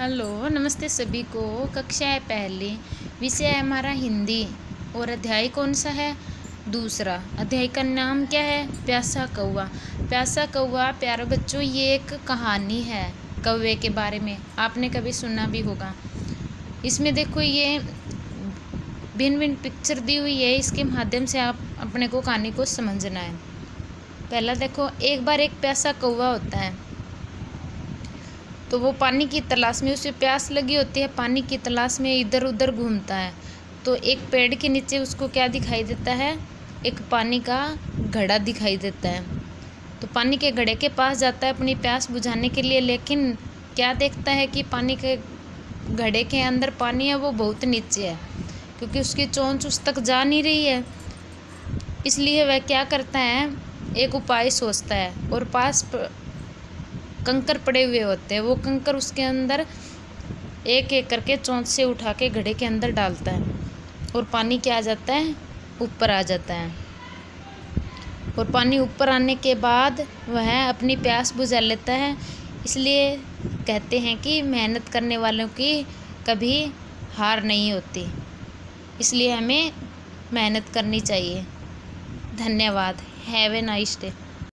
Hello, नमस्ते सभी को। कक्षा है पहली। विषय है हमारा हिंदी। और अध्याय कौन सा है? दूसरा। अध्याय का नाम क्या है? प्यासा कौआ प्यासा कौआ प्यारे बच्चों, ये एक कहानी है कौवे के बारे में। आपने कभी सुना भी होगा। इसमें देखो, ये भिन्न भिन्न पिक्चर दी हुई है। इसके माध्यम से आप अपने को कहानी को समझना है। पहला देखो, एक बार एक प्यासा कौआ होता है। तो वो पानी की तलाश में, उसे प्यास लगी होती है, पानी की तलाश में इधर उधर घूमता है। तो एक पेड़ के नीचे उसको क्या दिखाई देता है? एक पानी का घड़ा दिखाई देता है। तो पानी के घड़े के पास जाता है अपनी प्यास बुझाने के लिए, लेकिन क्या देखता है कि पानी के घड़े के अंदर पानी है, वो बहुत नीचे है, क्योंकि उसकी चोंच उस तक जा नहीं रही है। इसलिए वह क्या करता है? एक उपाय सोचता है और पास कंकर पड़े हुए होते हैं। वो कंकर उसके अंदर एक एक करके चोंच से उठा के घड़े के अंदर डालता है और पानी क्या आ जाता है? ऊपर आ जाता है। और पानी ऊपर आने के बाद वह अपनी प्यास बुझा लेता है। इसलिए कहते हैं कि मेहनत करने वालों की कभी हार नहीं होती। इसलिए हमें मेहनत करनी चाहिए। धन्यवाद। Have a nice day.